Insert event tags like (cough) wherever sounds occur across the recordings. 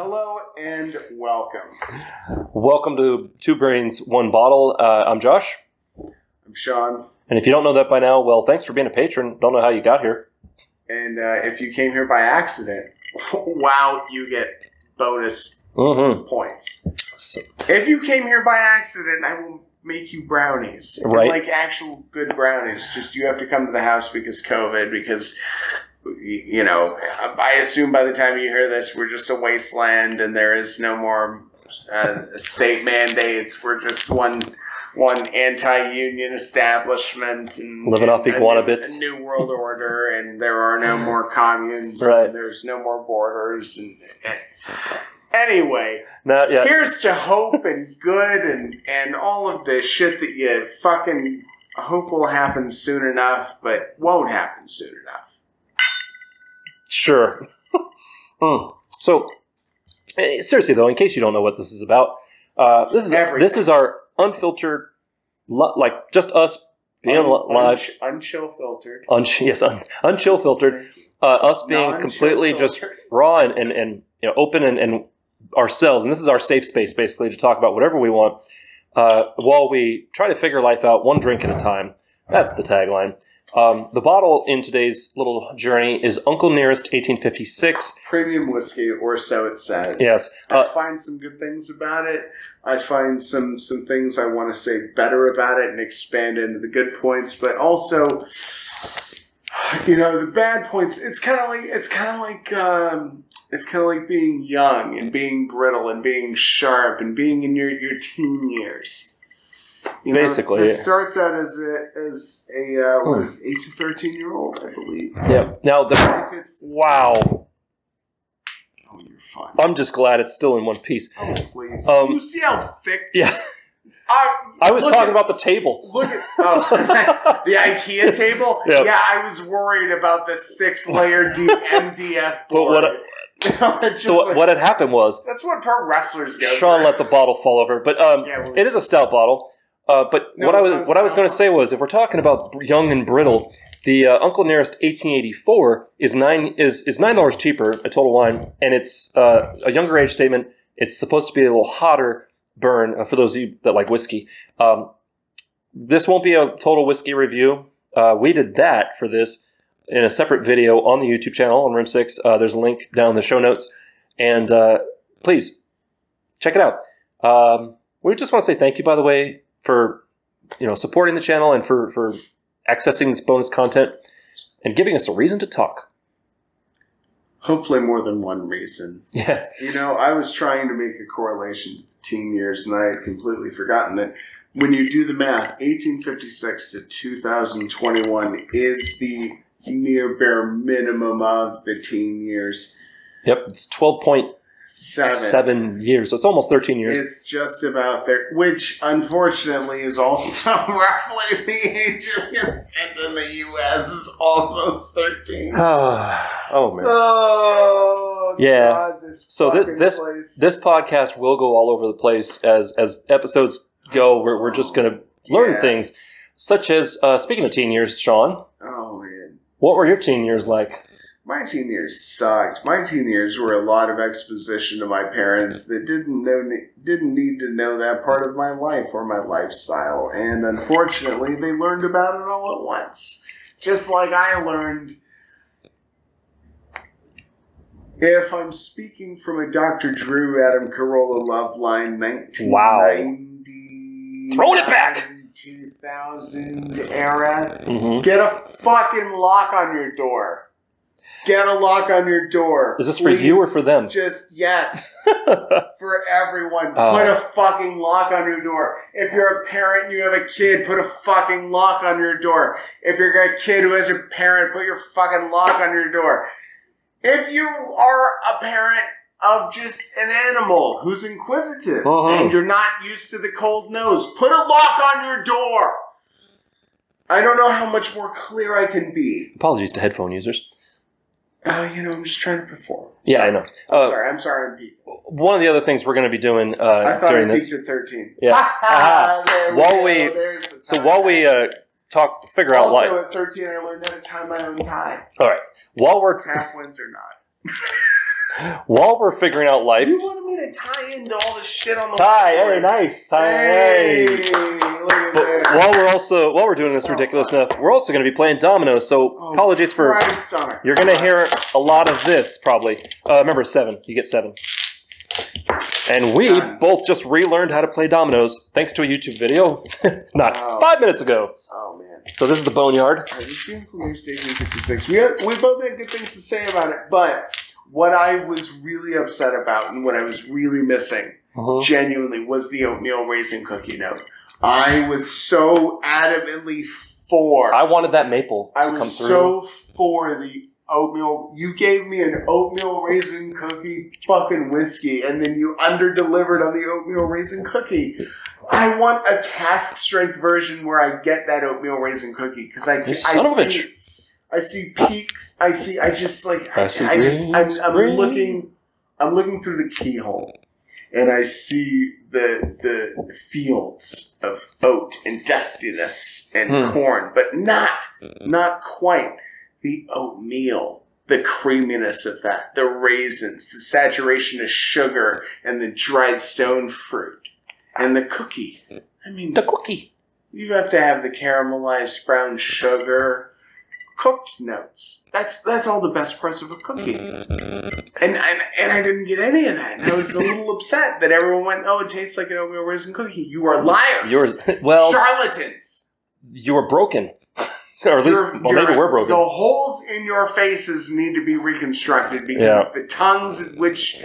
Hello and welcome. Welcome to Two Brains, One Bottle. Uh, I'm Josh. I'm Sean, And if you don't know that by now, well, thanks for being a patron. Don't know how you got here. and uh, if you came here by accident, (laughs) wow, you get bonus Mm-hmm. points. So, If you came here by accident, I will make you brownies, And, Right. like actual good brownies. Just you have to come to the house because COVID, because you know. I assume by the time you hear this, we're just a wasteland, and there is no more uh, state mandates. We're just one. One anti-union establishment and Living off a iguana new- bits. a new world order, and there are no more communes. Right. and there's no more borders, and, and anyway, now, yeah, Here's to hope and good and and all of the shit that you fucking hope will happen soon enough, but won't happen soon enough. Sure. (laughs) Hmm. So, eh, seriously though, in case you don't know what this is about, uh, this is Everything. this is our unfiltered, like just us being Un- live, unch- unchill filtered. un- yes, un- unchill filtered, uh, us being Non-chill completely just (laughs) raw and, and, and you know open and, and ourselves and this is our safe space basically to talk about whatever we want uh, while we try to figure life out one drink at a time that's the tagline um, the bottle in today's little journey is uncle nearest 1856 premium whiskey, or so it says. yes I uh, find some good things about it. I find some some things I want to say better about it and expand into the good points, but also, you know, the bad points. It's kind of like it's kind of like um, it's kind of like being young and being brittle and being sharp and being in your your teen years. You know, Basically, it yeah. starts out as a as a uh, what Hmm. is eight to thirteen year old, I believe. yeah now the If it's wow oh, you're fine. i'm just glad it's still in one piece Oh, please. Um, you see how thick (laughs) yeah I, i was look talking at- about the table Look at oh, (laughs) the IKEA (laughs) table. Yeah. Yeah, I was worried about the six-layer deep MDF But what board. It's so what, like- what had happened was That's what pro wrestlers go. sean through. let the bottle fall over but um, Yeah, well, It is a stout bottle. Uh, but No, what I was what I was going to say was, if we're talking about young and brittle, the uh, Uncle Nearest 1884 is nine is is nine dollars cheaper a total wine, and it's uh, a younger age statement. It's supposed to be a little hotter burn uh, for those of you that like whiskey. Um, this won't be a total whiskey review. Uh, we did that for this in a separate video on the YouTube channel on Room Six. Uh, there's a link down in the show notes, and uh, please check it out. Um, we just want to say thank you, by the way, for you know supporting the channel and for for accessing this bonus content and giving us a reason to talk. Hopefully, more than one reason. Yeah, You know, I was trying to make a correlation to teen years, and I had completely forgotten that when you do the math, 1856 to 2021 is the near bare minimum of the teen years. yep, it's twelve point Seven. seven years, so it's almost thirteen years. It's just about there, which unfortunately is also (laughs) roughly the age of consent in the U.S. is almost thirteen. (sighs) oh man, Oh, Yeah. God, this So fucking this- place. this podcast will go all over the place as as episodes go. We're we're just gonna learn Yeah. things such as uh, speaking of teen years, Sean. Oh man, What were your teen years like? My teen years sucked. My teen years were a lot of exposition to my parents that didn't know didn't need to know that part of my life or my lifestyle, and unfortunately, they learned about it all at once. Just like I learned. If I'm speaking from a Dr. Drew Adam Carolla Loveline, 1990. Throwing it back. 2000 era. Mm-hmm. Get a fucking lock on your door. Get a lock on your door. Is this for you or for them? Just yes, (laughs) for everyone. Oh. Put a fucking lock on your door. If you're a parent and you have a kid, put a fucking lock on your door. If you're a kid who has a parent, put your fucking lock on your door. If you are a parent of just an animal who's inquisitive Mhm. and you're not used to the cold nose, put a lock on your door. I don't know how much more clear I can be. Apologies to headphone users. Uh, you know, I'm just trying to perform. Yeah, I know. I'm Uh, sorry, I'm sorry, I'm one of the other things we're going to be doing I uh, thought during I this. peaked at 13. Yeah. (laughs) Ha, ha, there we While we- the So while we uh, talk, figure out also life. at 13, I learned how to tie my own tie. All right. While we're Half wins or not. (laughs) While we're figuring out life, You wanted me to tie into all this shit on the tie. hey, nice, tie. Hey, hey. look at But while we're also while we're doing this ridiculous stuff, we're also going to be playing dominoes. So Oh, apologies for Christ you're going to hear a lot of this probably. Uh, remember seven, you get seven. And we Done. both just relearned how to play dominoes thanks to a YouTube video, (laughs) not Wow. five minutes ago. Oh man. So this is the boneyard. Alright, let's see who Station 56. We, we both had good things to say about it, but what I was really upset about and what I was really missing, Mhm. genuinely, was the oatmeal raisin cookie note. I was so adamantly for. I wanted that maple to I come was through. so for the oatmeal. You gave me an oatmeal raisin cookie fucking whiskey, and then you under delivered on the oatmeal raisin cookie. I want a cask strength version where I get that oatmeal raisin cookie because I, You I son of see, bitch. I see peaks. I see. I just like. I, I see I just. I'm, I'm looking. I'm looking through the keyhole, and I see the the fields of oat and dustiness and Hmm. corn, but not not quite the oatmeal. The creaminess of that, the raisins, the saturation of sugar, and the dried stone fruit, and the cookie. I mean, the cookie. you have to have the caramelized brown sugar, cooked notes. That's that's all the best parts of a cookie. And and, and I didn't get any of that. And I was a little upset that everyone went, "Oh, it tastes like an oatmeal raisin cookie." You are liars. You're (laughs) well, charlatans. you were broken, (laughs) or at least You're- well, maybe you're- we're broken. The holes in your faces need to be reconstructed because the tongues which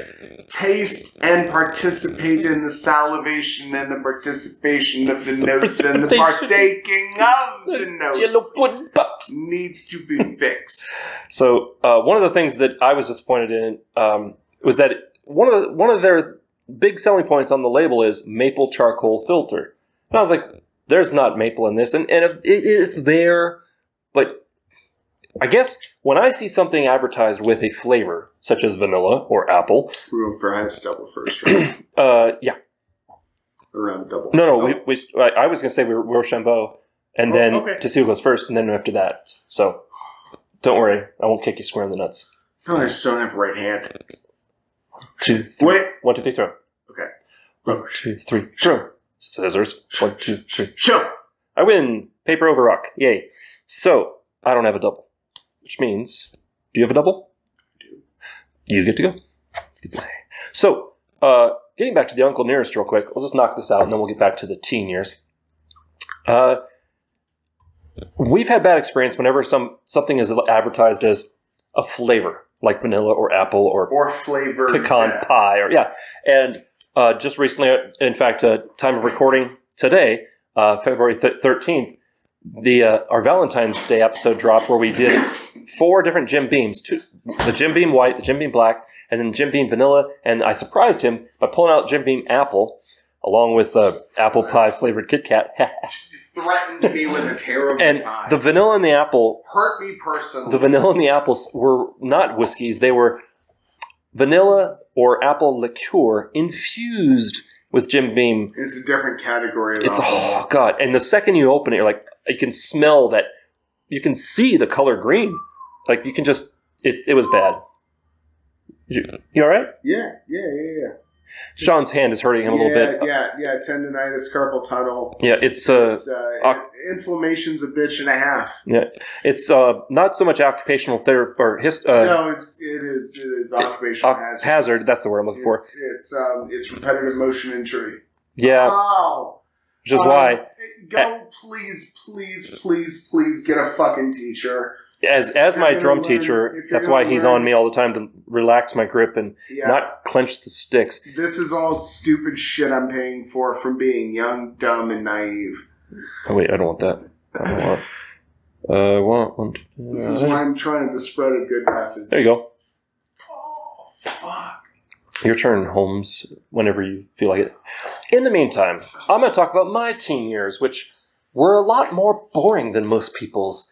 taste and participate in the salivation and the participation of the, notes and the partaking of (laughs) the notes Jello pudding pups. need to be fixed. (laughs) So uh, one of the things that I was disappointed in um, was that one of the, one of their big selling points on the label is maple charcoal filter, and I was like, "There's not maple in this," and and it is there, but I guess when I see something advertised with a flavor such as vanilla or apple, Room for highest double first (clears throat) round. uh, yeah, Around double. no, no, Oh, we, we I, I was gonna say we were, we were Chambeau, and Oh, then okay. to see who goes first, and then after that. So don't worry, I won't kick you square in the nuts. no, I just don't have a right hand. Two, three. Wait. One, two, three, throw. Okay. One, two, three, throw. Scissors. One, two, three. Show. I win. Paper over rock. Yay. So, I don't have a double. Which means, do you have a double? do. You get to go. Let's get this. So, uh, getting back to the Uncle Nearest real quick, we'll just knock this out and then we'll get back to the teen years. Uh, we've had bad experience whenever some something is advertised as a flavor, like vanilla or apple or Or flavor. pecan pie or yeah and uh, just recently in fact uh, time of recording today uh, february 13th the uh, our valentine's day episode dropped where we did four different jim beams two, the jim beam white the jim beam black and then jim beam vanilla and i surprised him by pulling out jim beam apple along with uh, apple pie flavored kit kat (laughs) Threatened me with a terrible and time. the vanilla and the apple Hurt me personally. the vanilla and the apples were not whiskeys they were vanilla or apple liqueur infused with jim beam. It's a different category of it's alcohol. oh god. And the second you open it you're like you can smell that you can see the color green. Like you can just it, it was bad. You, you all right? Yeah, yeah, yeah, yeah. Sean's hand is hurting him a little bit Yeah, yeah, tendonitis, carpal tunnel. yeah it's uh It's, uh, oc- inflammation's a bitch and a half. yeah it's uh not so much occupational therapy or hist uh no, it's it is it is occupational oc- hazard. hazard that's the word i'm looking for It's it's um it's repetitive motion injury. yeah Oh, which is um, why Go, please, please, please, please get a fucking teacher. As as my drum teacher, that's why he's learn- on me all the time to relax my grip and Yeah. not clench the sticks. this is all stupid shit I'm paying for from being young, dumb, and naive. Oh wait, I don't want that. I don't want. Uh, want one. two, This is why I'm trying to spread a good message. There you go. Oh, fuck. Your turn, Holmes. Whenever you feel like it. In the meantime, I'm going to talk about my teen years, which were a lot more boring than most people's.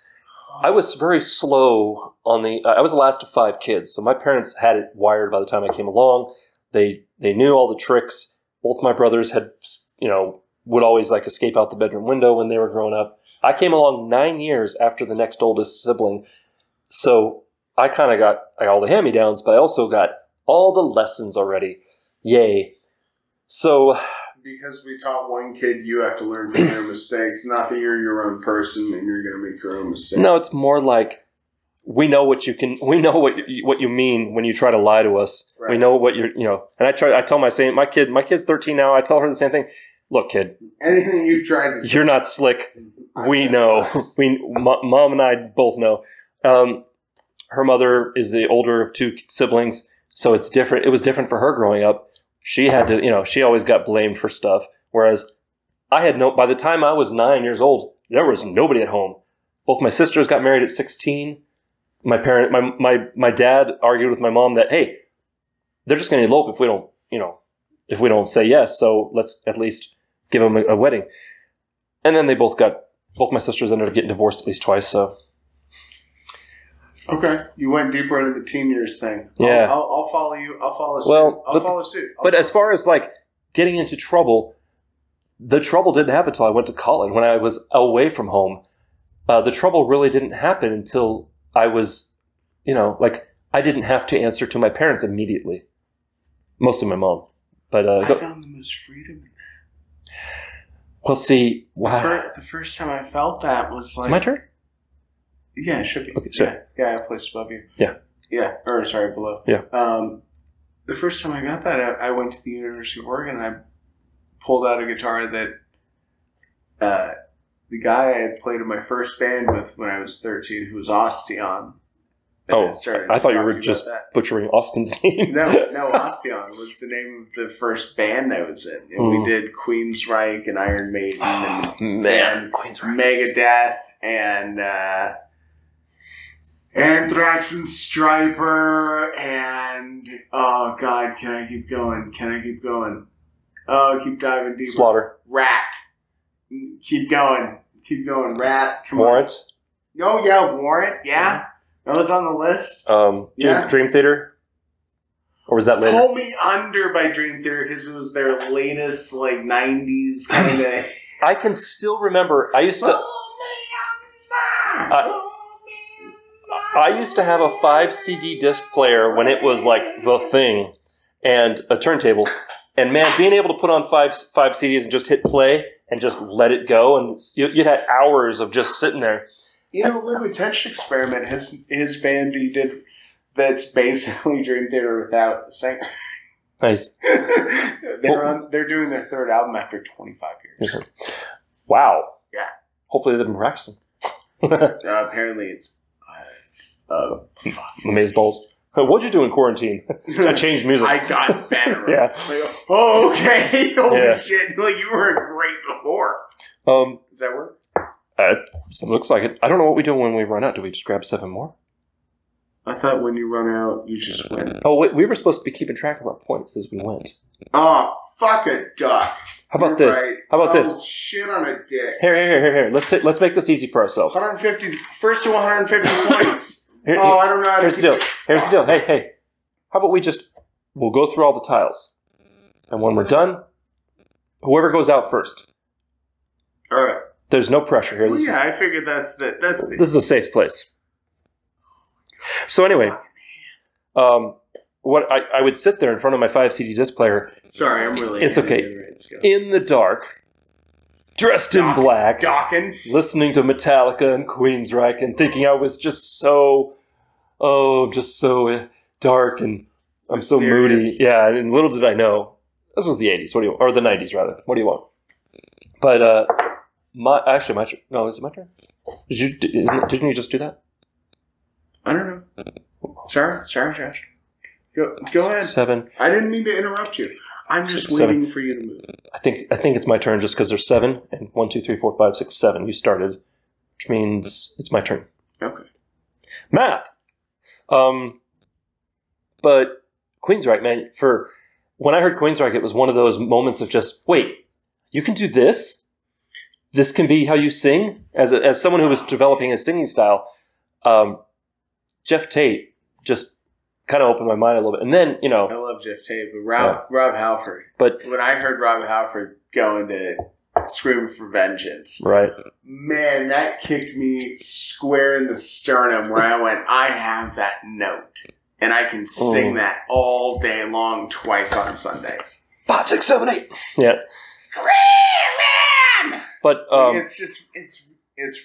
I was very slow on the. I was the last of five kids, so my parents had it wired by the time I came along. They they knew all the tricks. Both my brothers had, you know, would always like escape out the bedroom window when they were growing up. I came along nine years after the next oldest sibling, so I kind of got like, all the hand me downs, but I also got all the lessons already. Yay. So, Because we taught one kid, you have to learn from their mistakes. Not that you're your own person and you're going to make your own mistakes. no, it's more like we know what you can, we know what you, what you mean when you try to lie to us. We know what you're, you know, and I try, I tell my same, my kid, my kid's 13 now. I tell her the same thing. Look, kid, anything you tried to say. you're not slick. We know. (laughs) We, mo- mom and I both know. Um, her mother is the older of two siblings, so it's different. It was different for her growing up. She had to, you know, she always got blamed for stuff, whereas I had no. By the time I was nine years old, there was nobody at home. Both my sisters got married at sixteen. My parent, my my my dad argued with my mom that hey, they're just going to elope if we don't, you know, if we don't say yes. So let's at least give them a, a wedding. And then they both got both my sisters ended up getting divorced at least twice. So Okay, you went deeper into the teen years thing. Yeah. I'll, I'll, I'll follow you. I'll follow suit. Well, I'll but- follow suit. I'll But follow as far as like getting into trouble, the trouble didn't happen until I went to college. When I was away from home, uh, the trouble really didn't happen until I was, you know, like I didn't have to answer to my parents immediately. Mostly my mom, but uh, I go, found the most freedom. well, see, wow, the first time I felt that was like my turn. Yeah, it should be. Okay, sure. Yeah, yeah, I have a place above you. Yeah. Yeah, or sorry, below. Yeah. Um, the first time I got that, I, I went to the University of Oregon and I pulled out a guitar that uh, the guy I had played in my first band with when I was 13, who was Ostion. Oh, I I thought you were just that. butchering Austin's (laughs) name. No, no, Ostion was the name of the first band I was in. And we Mm. did Queensryche and Iron Maiden and (gasps) man. Megadeth and uh, Anthrax and Striper and oh god, can I keep going? Can I keep going? Oh, keep diving deeper. Slaughter, Ratt. Keep going. Keep going. Ratt. Come Warrant, on. Oh yeah, Warrant. Yeah, that was on the list. um, Dream, Yeah. Dream Theater, or was that later? Pull Me Under by Dream Theater because it was their latest like '90s kind of. I can still remember. I used to. I- I used to have a five CD disc player when it was like the thing, and a turntable. And man, being able to put on five five CDs and just hit play and just let it go, and you, you had hours of just sitting there. You know, Liquid Tension Experiment, his his band he did that's basically (laughs) Dream Theater without the singer. Nice. (laughs) they're on. They're doing their third album after 25 years. Wow. Yeah. Hopefully they've been practicing. (laughs) Uh, apparently, it's uh, uh, balls. What'd you do in quarantine? (laughs) I changed music. I got better. (laughs) Yeah. Like, oh, okay. (laughs) Holy Yeah. shit! Like you were great before. Um, Does that work? uh, looks like it. I don't know what we do when we run out. Do we just grab seven more? I thought when you run out, you just win. Oh, wait, we were supposed to be keeping track of our points as we went. Oh, fuck a duck. How about You're this? right. How about oh, this? Shit on a dick. Here, here, here, here, here. Let's ta- let's make this easy for ourselves. 150, first to 150 points. Here- Oh, I don't know. how to here's the deal. Here's the deal. Hey, hey. How about we just we'll go through all the tiles, and when we're done, whoever goes out first. All right. There's no pressure here. This, yeah, I figured that's the that's the. this is a safe place. So anyway, um, what I, I would sit there in front of my five CD disc player Sorry, I'm really. It's okay. In the dark, dressed in black, Docking. listening to Metallica and Queensryche and thinking I was just so, oh, just so dark and I'm so moody. Yeah, and little did I know this was the '80s. What do you or the '90s rather? What do you want? But uh, my actually my turn. No, is it my turn? Did you didn't you just do that? I don't know. Sorry, sorry, Josh. Go, go ahead. Seven. I didn't mean to interrupt you. I'm just Seven. waiting for you to move. I think I think it's my turn just because there's seven and one, two, three, four, five, six, seven. You started, which means it's my turn. Okay. math. Um, but Queensryche, man, for when I heard Queensryche, it was one of those moments of just wait, you can do this. This can be how you sing. As a, as someone who was developing a singing style, um, Geoff Tate just kind of opened my mind a little bit. And then you know, I love Geoff Tate, but Rob Rob Halford. but When I heard Rob Halford going to Scream for Vengeance, right, man, that kicked me square in the sternum. Where I went, I have that note, and I can sing Mm. that all day long, twice on Sunday. Five, six, seven, eight. Yeah, Screaming! but um, it's just it's it's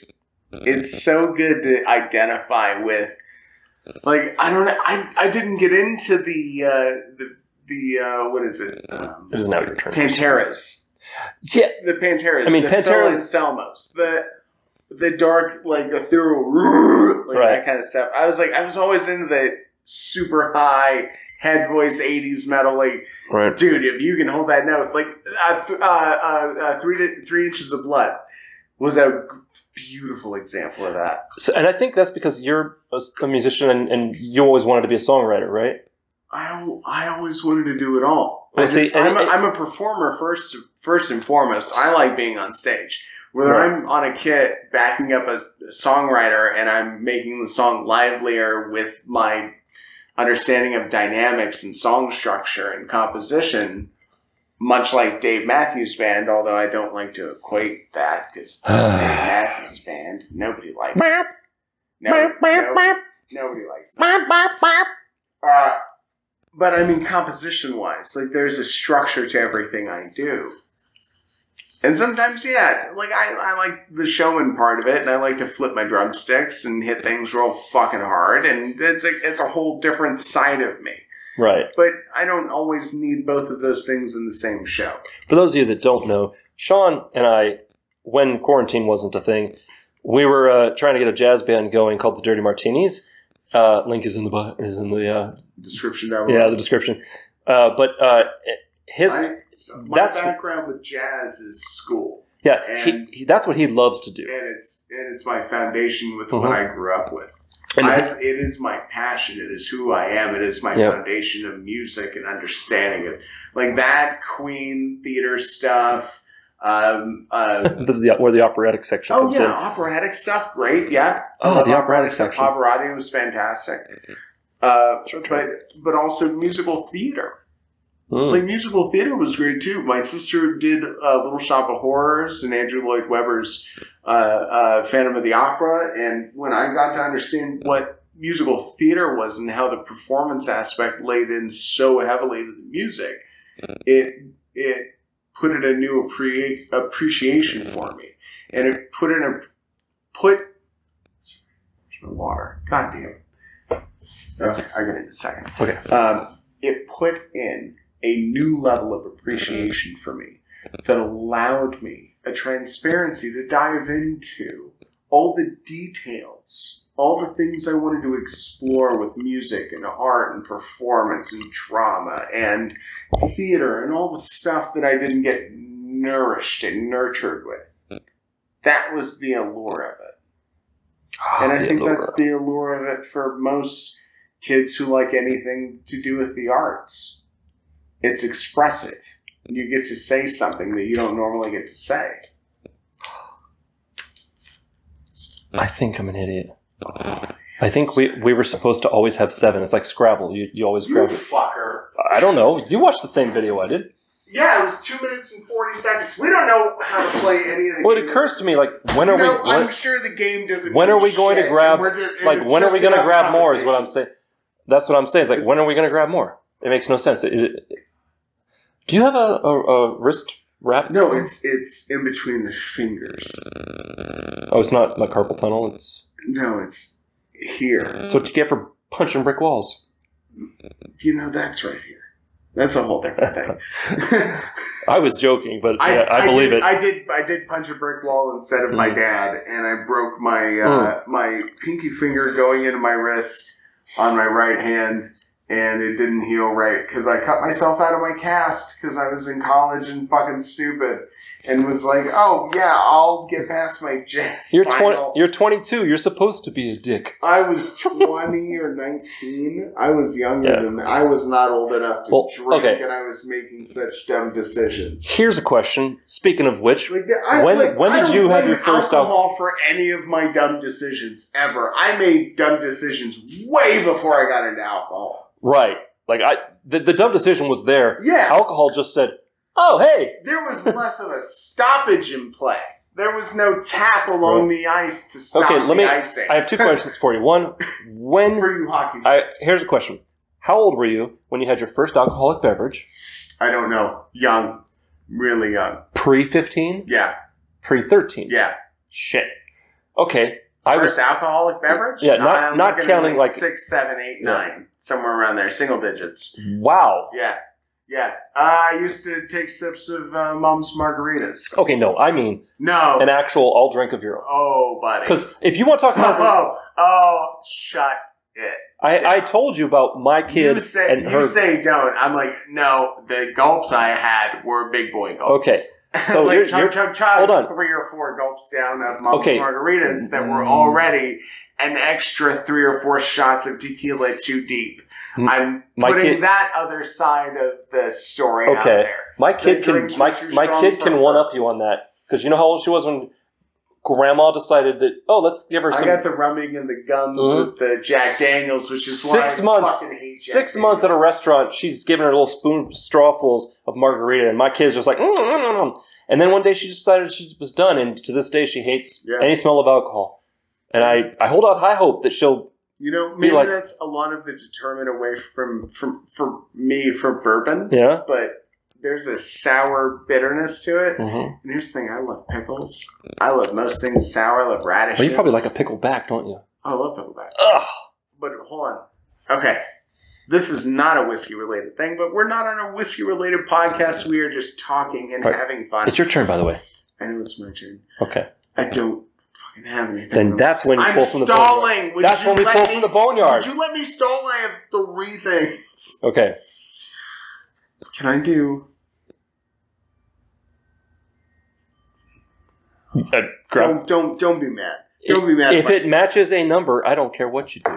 it's so good to identify with. Like I don't know, I I didn't get into the uh, the the uh, what is it um, it is now your turn. Panteras yeah, the Panteras I mean, the Panteras- Phil Anselmos the the dark like ethereal like Right. that kind of stuff. I was like I was always into the super high head voice '80s metal like right. dude, if you can hold that note, like uh, th- uh, uh, uh, three to, three inches of blood was a beautiful example of that. So, and I think that's because you're a, a musician and, and you always wanted to be a songwriter, right? I I always wanted to do it all. I Well, see, just, I'm, a, I'm a performer first first and foremost. I like being on stage. Whether Right. I'm on a kit backing up a, songwriter and I'm making the song livelier with my understanding of dynamics and song structure and composition, much like Dave Matthews Band, although I don't like to equate that because (sighs) Dave Matthews Band. Nobody likes it. Nobody, nobody, nobody likes it. Uh, but I mean, composition wise, like there's a structure to everything I do. And sometimes, yeah, like I, I like the showman part of it, and I like to flip my drumsticks and hit things real fucking hard, and it's a it's a whole different side of me. Right. But I don't always need both of those things in the same show. For those of you that don't know, Sean and I, when quarantine wasn't a thing, we were uh, trying to get a jazz band going called the Dirty Martinis. Uh, link is in the bu- is in the uh, Description down below. yeah the description. Uh, but uh, his I, my that's- background with jazz is school, yeah and- he that's what he loves to do. and it's and it's my foundation with Mhm. what I grew up with. And I, it is my passion. It is who I am. It is my Yeah. foundation of music and understanding it. Like that Queen theater stuff. Um, uh, (laughs) this is the where the operatic section comes. oh comes yeah, in. operatic stuff. Great. Yeah. Oh, I love the operatic stuff. section. Pavarotti was fantastic. Uh, Sure, but but also musical theater. Mm. Like musical theater was great too. My sister did uh, Little Shop of Horrors and Andrew Lloyd Webber's uh, uh, Phantom of the Opera, and when I got to understand what musical theater was and how the performance aspect laid in so heavily to the music, it it put in a new appre- appreciation for me, and it put in a put water. God damn. Okay, I get it in a second. Okay. Um, it put in a new level of appreciation for me that allowed me a transparency to dive into all the details, all the things I wanted to explore with music and art and performance and drama and theater and all the stuff that I didn't get nourished and nurtured with. That was the allure of it. And I Ah, think allure. that's the allure of it for most kids who like anything to do with the arts. It's expressive. You get to say something that you don't normally get to say. I think I'm an idiot. I think we, we were supposed to always have seven. It's like Scrabble. You, you always grab it. fucker. I don't know. You watched the same video I did. Yeah, it was two minutes and 40 seconds. We don't know how to play any of the Well, it games. occurs to me like when are we when, I'm sure the game doesn't when are we going to grab- just- like when are we going to grab more? Is what I'm saying. That's what I'm saying. It's like Is- when are we going to grab more? It makes no sense. It, it- do you have a, a, a wrist wrap? No, it's it's in between the fingers. Oh, it's not like carpal tunnel. It's No, it's here. it's what you get for punching brick walls. You know, that's right here. That's a whole different thing. (laughs) I was joking, but I, yeah, I, believe did, it. I did. I did punch a brick wall instead of my Mm. dad, and I broke my uh, my pinky finger going into my wrist on my right hand, and it didn't heal right because I cut myself out of my cast because I was in college and fucking stupid, and was like, oh yeah, I'll get past my jazz. you're twenty. You're 22. You're supposed to be a dick. I was twenty or nineteen. I was younger Yeah. than that. I was not old enough to Well, drink, okay. and I was making such dumb decisions. Here's a question. Speaking of which, Like, I, When- like, when I did you have your first alcohol for any of my dumb decisions ever? I made dumb decisions way before I got into alcohol. Right? Like I, the, the dumb decision was there. Yeah, Alcohol just said, "Oh, hey, there was less of a stoppage in play. There was no tap along the ice to stop Okay, let the me- icing. I have two questions for you. One, (laughs) when for you hockey. I here's a question: How old were you when you had your first alcoholic beverage? I don't know. Young, really young. Pre fifteen, Yeah, pre thirteen. yeah. Shit. Okay, I was alcoholic beverage. Yeah, not- not counting, like- six, seven, eight, Yeah. nine, somewhere around there, single digits. wow. Yeah, yeah. Uh, I used to take sips of uh, Mom's margaritas. Okay, no, I mean No. an actual all drink of your own. oh, buddy. Because if you want to talk about, oh, oh, shut it. I, I told you about my kid you say and you her. say don't. I'm like, no. The gulps I had were big boy gulps. Okay, (laughs) so like you're- chug, you're- chug, chug, hold on. three or four gulps down of mom's Okay. margaritas that were Mm. already an extra three or four shots of tequila too deep. I'm My putting kid- that other side of the story out Okay. there. my kid can my, my kid can one up you on that because you know how old she was when grandma decided that oh let's give her some. I got the rumming and the guns Mhm. with the Jack Daniels, which is Six why months- I fucking hate Jack six months at a restaurant, she's giving her little spoon strawfuls of margarita, and my kid's just like, mm, mm, mm, and then one day she decided she was done, and to this day she hates Yeah. any smell of alcohol. And I, I hold out high hope that she'll. You know, maybe like- that's a lot of the determinant away from from for me for bourbon, Yeah. but there's a sour bitterness to it. hmm And here's the thing: I love pickles. I love most things sour. I love radishes. Well, you probably like a pickle back, don't you? I love pickle back. Ugh. But hold on. Okay. This is not a whiskey related thing, but we're not on a whiskey related podcast. We are just talking and Right. having fun. It's your turn, by the way. I know it's my turn. Okay. I don't fucking have anything. Then else. that's when you I'm pull from the boneyard. stalling. Would That's when we pull me- from the boneyard. Would you let me stall? I have three things. Okay. Can I do? Uh, don't don't don't be mad. Don't be mad. if about it matches a number, I don't care what you do.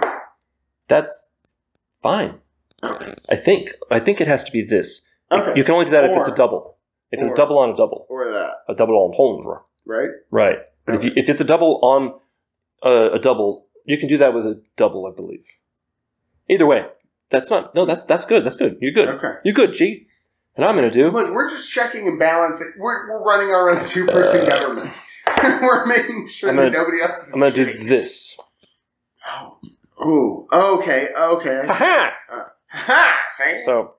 That's fine. Okay. I think. I think it has to be this. Okay. You can only do that if it's a double. If it's a double on a double, or that, a double entendre. right? Right. But if you, if it's a double on a, a double, you can do that with a double, I believe. Either way, that's not. No, that's that's good. That's good. You're good. Okay. You're good, G. And I'm gonna do. Look, we're just checking and balancing. We're, we're running our own two person government. (laughs) we're making sure gonna- that nobody else is. I'm gonna do this. Oh. Ooh. Okay. Okay. Ha Ha! See? So,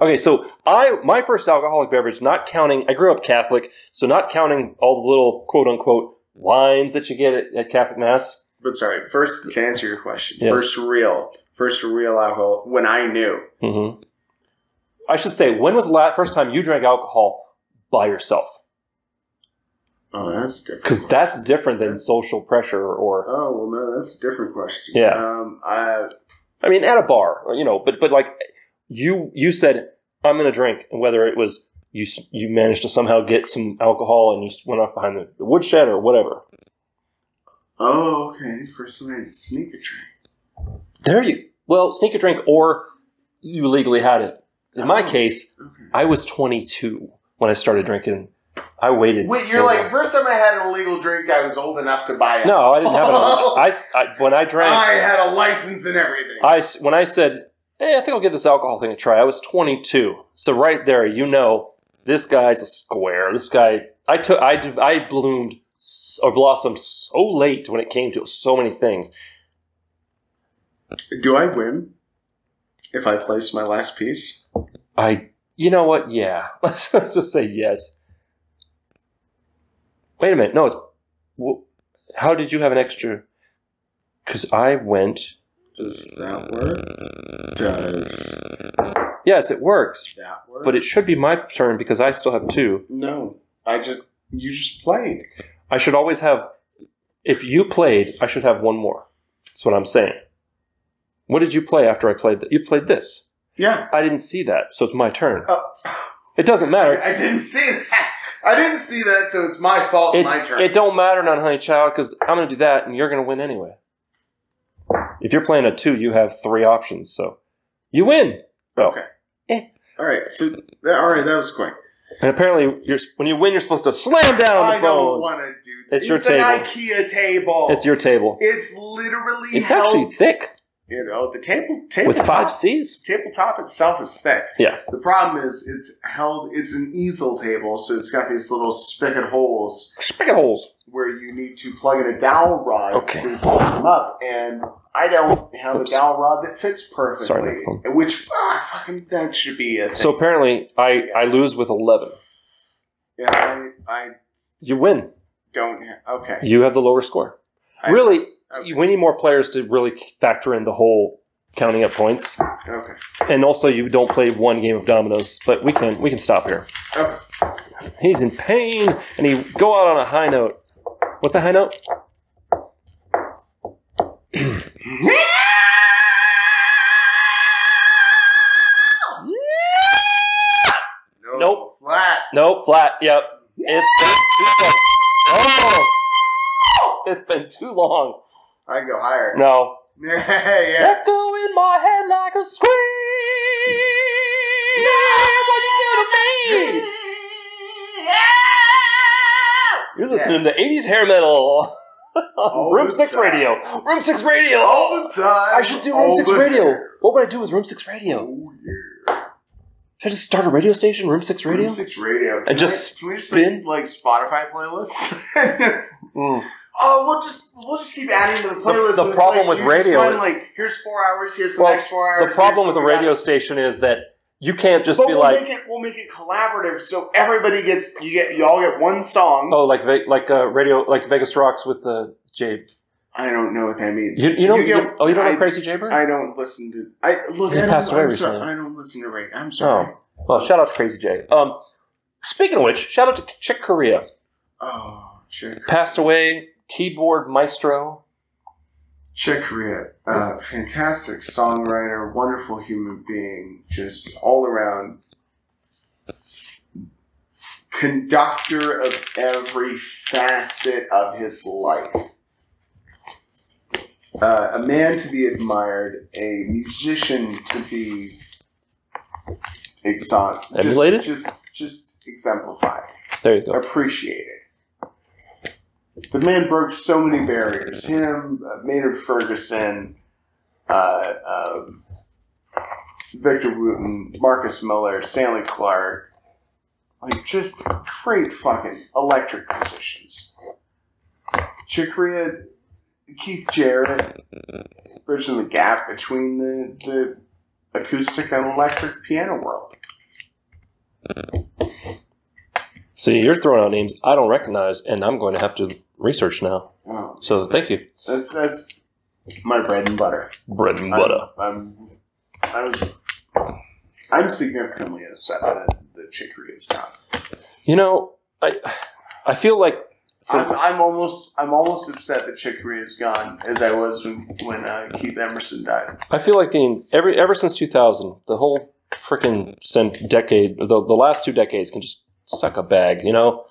okay, so I my first alcoholic beverage, not counting. I grew up Catholic, so not counting all the little quote unquote wines that you get at, at Catholic mass. but sorry. First, to answer your question, Yes. first real, first real alcohol when I knew. hmm I should say, when was the la- first time you drank alcohol by yourself? Oh, that's different. Because that's different than social pressure or. Oh well, no, that's a different question. Yeah. Um. I. I mean, at a bar, you know, but but like you you said, I'm going to drink, and whether it was you you managed to somehow get some alcohol and you went off behind the, the woodshed or whatever. Oh, okay. First time I had to sneak a drink. There you well sneak a drink or you legally had it. In my Oh. case. I was 22 when I started drinking. I waited. Wait, you're like long. first time I had an illegal drink, I was old enough to buy it. no, I didn't have it. (laughs) I, I- when I drank. I had a license and everything. I when I said, "Hey, I think I'll give this alcohol thing a try," I was 22. So right there, you know, this guy's a square. This guy, I took, I I bloomed or blossomed so late when it came to so many things. Do I win if I place my last piece? I, you know what? Yeah, (laughs) let's, let's just say yes. Wait a minute. No, it's. wh- How did you have an extra? Because I went. Does that work? Does Yes, it works, that work? but it should be my turn because I still have two. no. I just you just played. I should always have. If you played, I should have one more. That's what I'm saying. What did you play after I played that? You played this. Yeah. I didn't see that, so it's my turn. Uh, It doesn't matter. (laughs) I didn't see that. I didn't see that, so it's my fault. It, my turn. it don't matter, not honey child, because I'm going to do that, and you're going to win anyway. If you're playing a two, you have three options, so you win. Oh, Okay. all right. So all right, that was quick. and apparently, you're when you win, you're supposed to slam down I the don't want to do. that. It's your an table. IKEA table. It's your table. It's literally. It's held- actually thick. You know, the table table with five C's. tabletop itself is thick. Yeah. The problem is it's held. It's an easel table, so it's got these little spigot holes Spigot holes. where you need to plug in a dowel rod Okay. to pull them up, and I don't have Oops. a dowel rod that fits perfectly. Sorry, which ah, fucking that should be it. So apparently, I I lose with eleven. yeah, I, I You win. don't. Okay, You have the lower score. I- really, okay. we need more players to really factor in the whole counting up points. okay. And also, you don't play one game of dominoes. But we can we can stop here. okay. He's in pain, and he go out on a high note. What's the high note? No, Nope. flat. Nope, flat. Yep. It's been too long. Oh, it's been too long. I can go higher. No. Yeah, (laughs) yeah. Echo in my head like a scream. What you do to me? You're listening to 80s hair metal Room 6 time. Radio. Room 6 Radio. All the time. I should do Room all 6 Radio. time. What would I do with Room 6 Radio? Oh, yeah. Should I just start a radio station, Room 6 Radio? Room Six Radio. Can just I- can we just spin? make, like Spotify playlists? (laughs) Mm. Oh, we'll just we'll just keep adding to the playlist. the it's problem like, with radio run, is- like here's four hours. Here's the next four hours. The problem with the radio station is that you can't just But be we'll like, make it we'll make it collaborative, so everybody gets you get you all get one song. oh, like like uh, radio, like Vegas Rocks with the J. I don't know what that means. You, you know, You get- you- oh, you don't know I- Crazy Jaybird? I don't listen to. I look. He I don't, passed away I'm sorry, recently. I don't listen to radio. I'm sorry. Oh. Well, shout out to Crazy J. Um, speaking of which, shout out to Chick Corea. Oh, Chick, Passed away, keyboard maestro. Chick Corea, uh, fantastic songwriter, wonderful human being, just all around conductor of every facet of his life. Uh, a man to be admired, a musician to be exon- just- just, just exemplified There you go. appreciated. The man broke so many barriers. Him, uh, Maynard Ferguson, uh, um, Victor Wooten, Marcus Miller, Stanley Clarke, like just great fucking electric musicians. Chick Corea, Keith Jarrett, bridging the gap between the, the acoustic and electric piano world. See, you're throwing out names I don't recognize, and I'm going to have to research now. Oh, So thank you. that's that's my bread and butter. Bread and butter. I'm, I'm, I'm, I'm significantly upset that the Chick Corea is gone. You know, I I feel like I'm, I'm almost, I'm almost upset that Chick Corea is gone, as I was when when uh, Keith Emerson died. I feel like the every ever since 2000, the whole freaking decade, the the last two decades can just suck a bag. You know.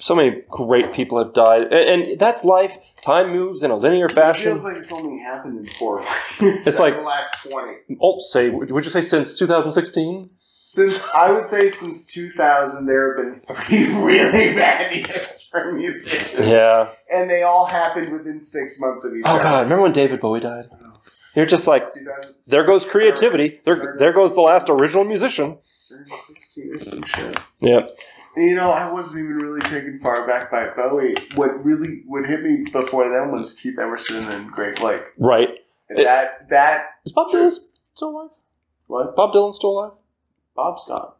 So many great people have died, and, and that's life. Time moves in a linear fashion. It feels like it's only happened in four or five (laughs) years. It's like- the last twenty. Oh, say, would you say since 2016? Since I would say since 2000, there have been three (laughs) really bad years for music. Yeah. and they all happened within six months of each Oh other. Oh God, remember when David Bowie died? Oh. You're just like, there goes creativity. There, there goes the last original musician. 16 or some shit. Yeah. You know, I wasn't even really taken far back by Bowie. What really what hit me before then was Keith Emerson and Greg Lake. Right. And It- that that Is Bob Dylan still alive? what? Bob Dylan still alive? Bob's gone.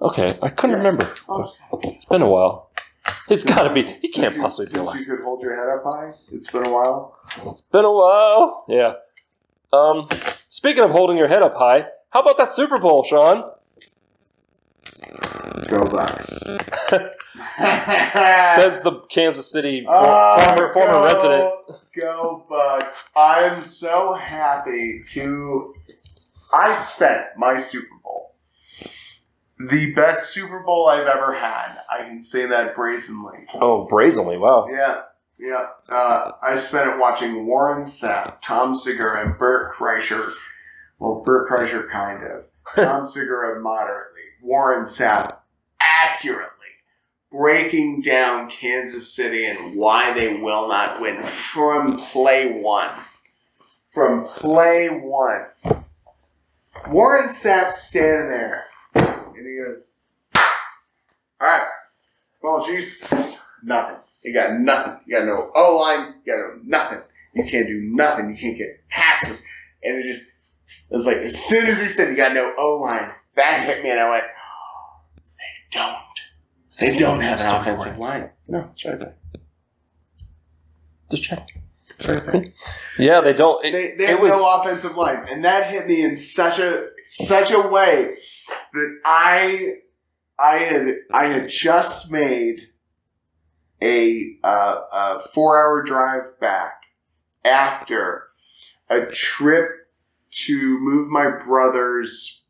Okay, I couldn't Yeah. remember. Bob's. It's been a while. It's got to be. He can't you- possibly be Since alive. you could hold your head up high, it's been a while. It's been a while. Yeah. Um. Speaking of holding your head up high, how about that Super Bowl, Sean? Go Bucs. (laughs) Says the Kansas City (laughs) Oh, former former go, resident. Go Bucs! I'm so happy to. I spent my Super Bowl, the best Super Bowl I've ever had. I can say that brazenly. Oh, brazenly! Wow. Yeah, yeah. Uh, I spent it watching Warren Sapp, Tom Segura, and Bert Kreischer. Well, Bert Kreischer kind of. (laughs) Tom Segura moderately. Warren Sapp accurately breaking down Kansas City and why they will not win from play one. from play one. Warren Sapp's standing there, and he goes, "All right, well, Chiefs, nothing. You got nothing. You got no O line. You got no nothing. You can't do nothing. You can't get past us." And it just it was like as soon as he said you got no O line, that hit me, and I went, oh, "They don't. They don't have an offensive line. No, it's right there. Just check. It's right there. Yeah, they don't. It, They, they it have was no offensive line, and that hit me in such a such a way that I I had I had just made a uh, a four hour drive back after a trip to move my brother's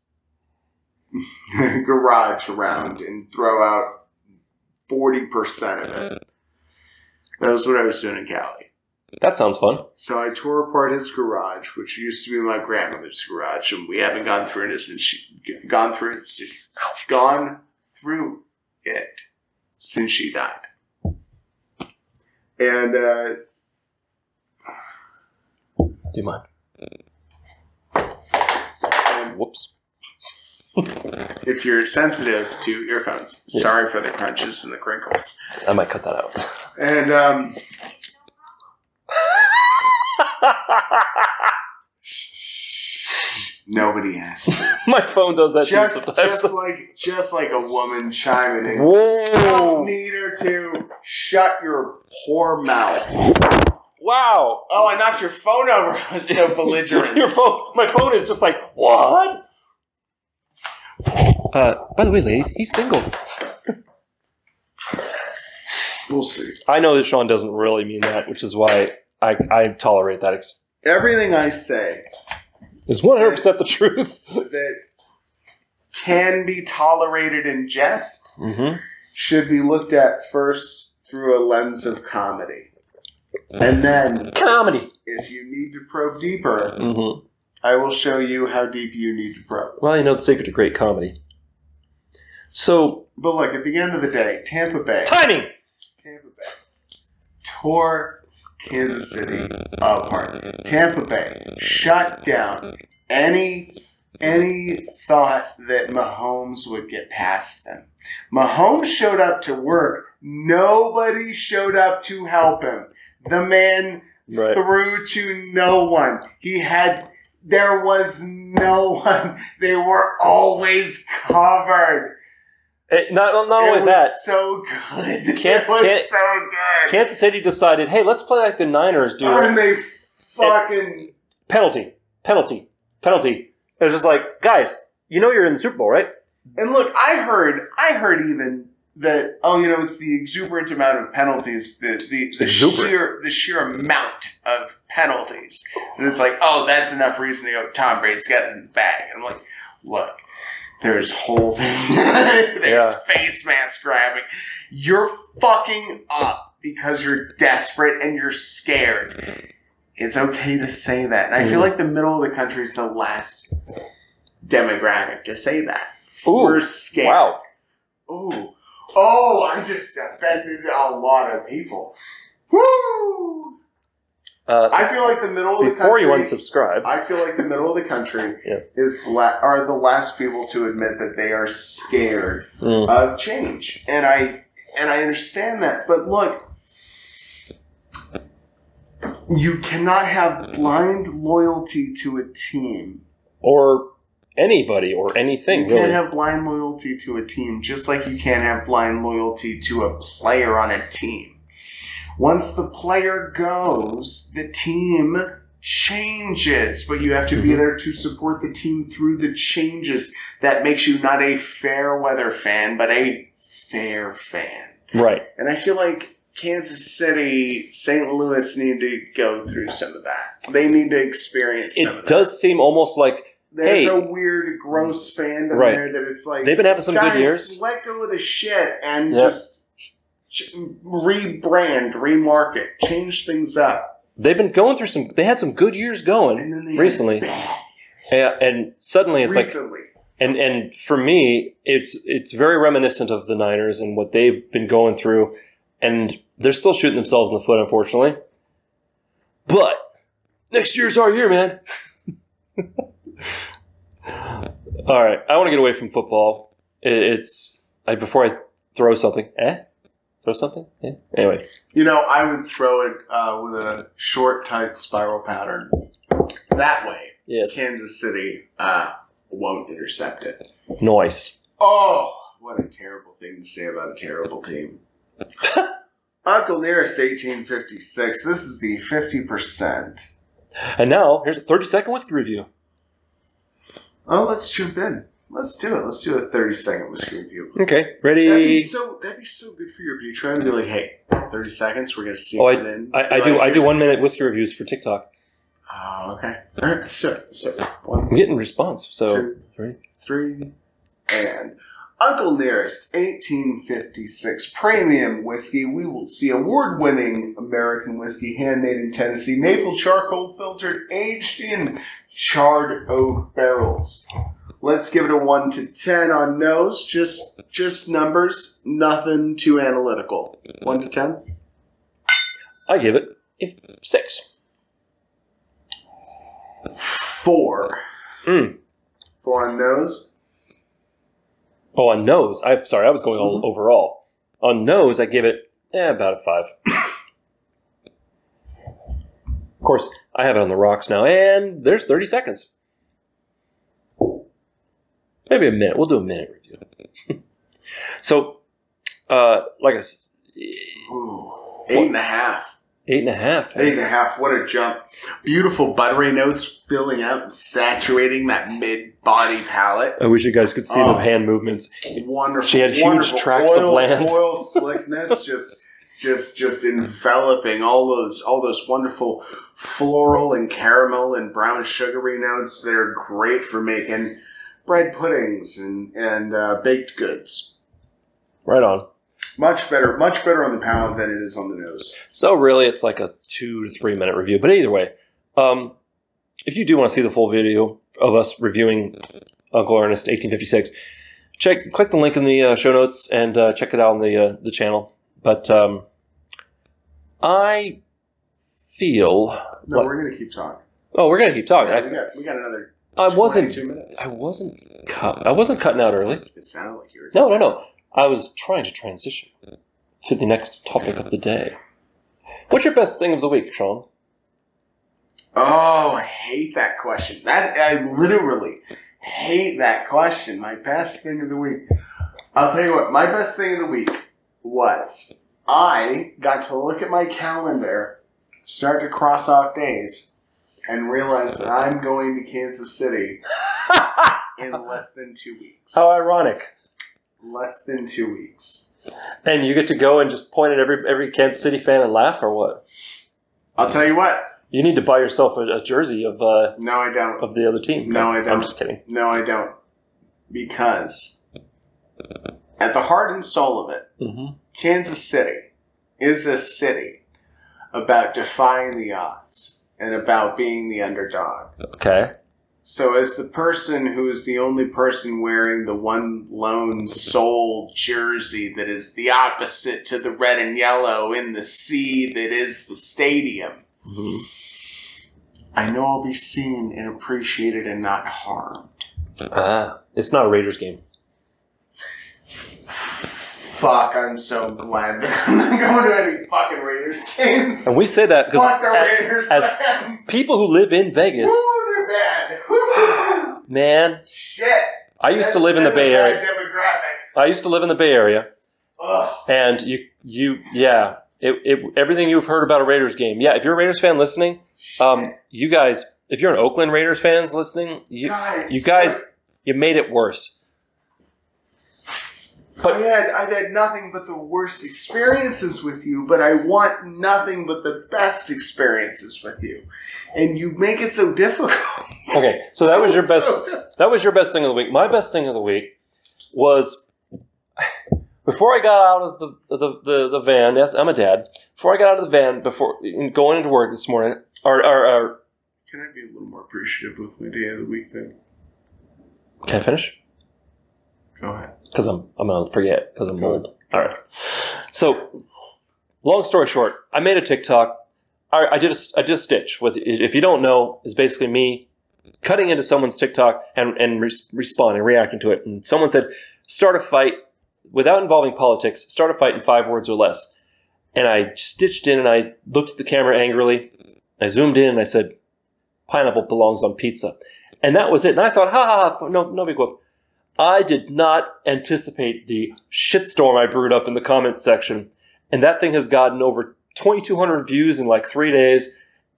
(laughs) garage around and throw out forty percent of it. That was what I was doing in Cali. that sounds fun. So I tore apart his garage, which used to be my grandmother's garage, and we haven't gone through it since she gone through it, gone through it since she died. And uh, Do you mind? and Whoops. If you're sensitive to earphones, Yeah. sorry for the crunches and the crinkles. I might cut that out. And um, nobody asked. (laughs) My phone does that just, too sometimes. just like, just like a woman chiming in. don't Whoa! need her to shut your poor mouth. Wow! Oh, I knocked your phone over. (laughs) I was so belligerent. (laughs) Your phone, my phone is just like what? Uh, by the way, ladies, he's single. we'll see. I know that Sean doesn't really mean that, which is why I, I tolerate that. Ex- Everything I say is one hundred percent the truth. (laughs) that can be tolerated in jest Mm-hmm. should be looked at first through a lens of comedy. And then, Comedy. if you need to probe deeper, Mm-hmm. I will show you how deep you need to probe. Well, you know the secret to great comedy. So But look, at the end of the day, Tampa Bay. timing. Tampa Bay tore Kansas City apart. Tampa Bay shut down any any thought that Mahomes would get past them. Mahomes showed up to work. Nobody showed up to help him. The man Right. threw to no one. He had there was no (laughs) one. They were always covered. Eh, not not it only was that, so good. (laughs) Can't- it was so good. Kansas City decided, hey, let's play like the Niners do. and they fucking penalty, penalty, penalty. It was just like, guys, you know you're in the Super Bowl, right? and look. I heard. I heard even that. Oh, you know, it's the exuberant amount of penalties. The the, the sheer the sheer amount of penalties. And it's like, oh, that's enough reason to go. Tom Brady's got it in the bag. I'm like, look. There's holding. (laughs) There's Yeah. face mask grabbing. You're fucking up because you're desperate and you're scared. It's okay to say that. And I feel Mhm. like the middle of the country is the last demographic to say that. Ooh, We're scared. wow. Ooh. Oh, I just offended a lot of people. Woo! Uh, I feel like the middle of the before you unsubscribe, I feel like the middle of the country (laughs) Yes. is la- are the last people to admit that they are scared Mm. of change, and I and I understand that. But look, you cannot have blind loyalty to a team. or anybody or anything you can't have blind loyalty to a team, just like you can't have blind loyalty to a player on a team. Once the player goes, the team changes, but you have to be Mhm. there to support the team through the changes. That makes you not a fair weather fan, but a fair fan. right. And I feel like Kansas City, St. Louis need to go through some of that. They need to experience It does seem almost like There's hey. a weird, gross fandom Right. there that it's like they've been having some guys, good years. Let go of the shit and Yeah. just ch- rebrand, remarket, change things up. They've been going through some. They had some good years going, And then they Recently. and, and suddenly it's like and and for me it's it's very reminiscent of the Niners and what they've been going through and they're still shooting themselves in the foot unfortunately but next year's our year, man. (laughs) All right, I want to get away from football. It's I, before I throw something. Eh? Throw something? Yeah. Anyway, You know, I would throw it uh, with a short, tight spiral pattern. That way, yes, Kansas City uh, won't intercept it. noise. Oh, what a terrible thing to say about a terrible team. (laughs) Uncle Nearest 1856. This is the 50%. And now here's a 30 second whiskey review. Oh, let's jump in. Let's do it. Let's do a 30 second whiskey review. Okay, That'd be ready? so that'd be so good for your Patreon to be like, hey, 30 seconds, we're gonna see Oh, it in. I, I Like, do I do one minute whiskey reviews for TikTok. Oh, okay. Alright, so so one, I'm getting response. So two, ready? three, and Uncle Nearest 1856 premium whiskey. We will see award winning American whiskey handmade in Tennessee, maple charcoal filtered, aged in charred oak barrels. Let's give it a one to ten on nose. Just just numbers, nothing too analytical. One to ten. I give it a six. Four. Mm. Four on nose. Oh, on nose. I'm sorry, I was going all overall. On nose, I give it eh, about a five. of course, I have it on the rocks now, and there's 30 seconds. Maybe a minute. We'll do a minute review. (laughs) so, uh, like I said, eight and a half. Eight and a half. Eight and a half. What a jump. Beautiful buttery notes filling out and saturating that mid body palate. I wish you guys could see Oh. the hand movements. Wonderful. She had huge wonderful tracts of land. Oil slickness (laughs) just just just enveloping all those all those wonderful floral and caramel and brown sugary notes that are great for making bread puddings and, and uh, baked goods. Right on. Much better, much better on the palate than it is on the nose. So really, it's like a two to three minute review. But either way, um, if you do want to see the full video of us reviewing Uncle Nearest 1856, check click the link in the uh, show notes and uh, check it out on the uh, the channel. But um, I feel No, we're gonna keep talking. oh, we're gonna keep talking. Yeah, we I, got we got another. I wasn't 22 minutes. I wasn't cut. I wasn't cutting out early. It sounded like you were. No, no, no. I was trying to transition to the next topic of the day. What's your best thing of the week, Sean? Oh, I hate that question. That I literally hate that question. My best thing of the week. I'll tell you what. My best thing of the week was I got to look at my calendar, start to cross off days, and realize that I'm going to Kansas City (laughs) in less than two weeks. How ironic. Less than two weeks. And you get to go and just point at every every Kansas City fan and laugh, or what? I'll tell you what. You need to buy yourself a, a jersey of uh, No, I don't. of the other team. No, I don't. I'm just kidding. No, I don't. Because at the heart and soul of it, hmm Kansas City is a city about defying the odds and about being the underdog. Okay. So, as the person who is the only person wearing the one lone sole jersey that is the opposite to the red and yellow in the sea that is the stadium, hmm I know I'll be seen and appreciated and not harmed. Ah, it's not a Raiders game. Fuck, I'm so glad that I'm not going to any fucking Raiders games. And we say that because as, as people who live in Vegas, Woo, bad. (laughs) Man, Shit. I used to live in the Bay Area. I used to live in the Bay Area, Ugh. and you, you, yeah, it, it, everything you've heard about a Raiders game. Yeah, if you're a Raiders fan listening, um, you guys, if you're an Oakland Raiders fans listening, you, guys, you guys, you made it worse. But- I had I've had nothing but the worst experiences with you, but I want nothing but the best experiences with you, and you make it so difficult. (laughs) Okay, so that was your best. So That was your best thing of the week. My best thing of the week was (sighs) before I got out of the the, the, the van. Yes, I'm a dad. Before I got out of the van, before going into work this morning, or, or, or Can I be a little more appreciative with my day of the week thing? can I finish? Go ahead. Because I'm I'm gonna forget because I'm Go old. All right. So, long story short, I made a TikTok I, I did a, I did a stitch with. If you don't know, is basically me cutting into someone's TikTok and and res- responding, reacting to it. And someone said, "Start a fight without involving politics. Start a fight in five words or less." And I stitched in and I looked at the camera angrily. I zoomed in and I said, "Pineapple belongs on pizza," and that was it. And I thought, "Ha ha ha! No, no big whoop." I did not anticipate the shitstorm I brewed up in the comments section, and that thing has gotten over 2,200 views in like three days,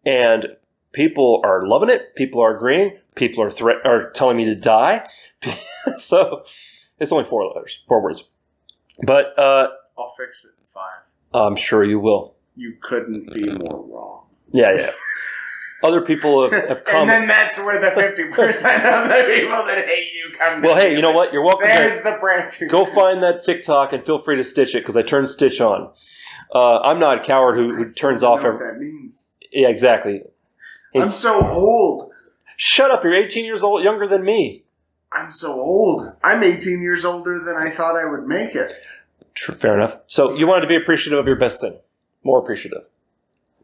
and people are loving it. People are agreeing. People are threat are telling me to die. (laughs) so it's only four letters, four words, but uh, I'll fix it in five. I'm sure you will. You couldn't be more wrong. Yeah, yeah. (laughs) Other people have, (laughs) have And then that's where the fifty percent of the people that hate you come. Well, to hey, you know what? You're welcome. to- There's the branch. Go find that TikTok and feel free to stitch it because I turned Stitch on. Uh, I'm not a coward who, who turns off. Know Every, what that means. yeah, exactly. I'm so old. Shut up! You're 18 years old, younger than me. I'm so old. I'm 18 years older than I thought I would make it. Fair enough. So you wanted to be appreciative of your best thing, more appreciative.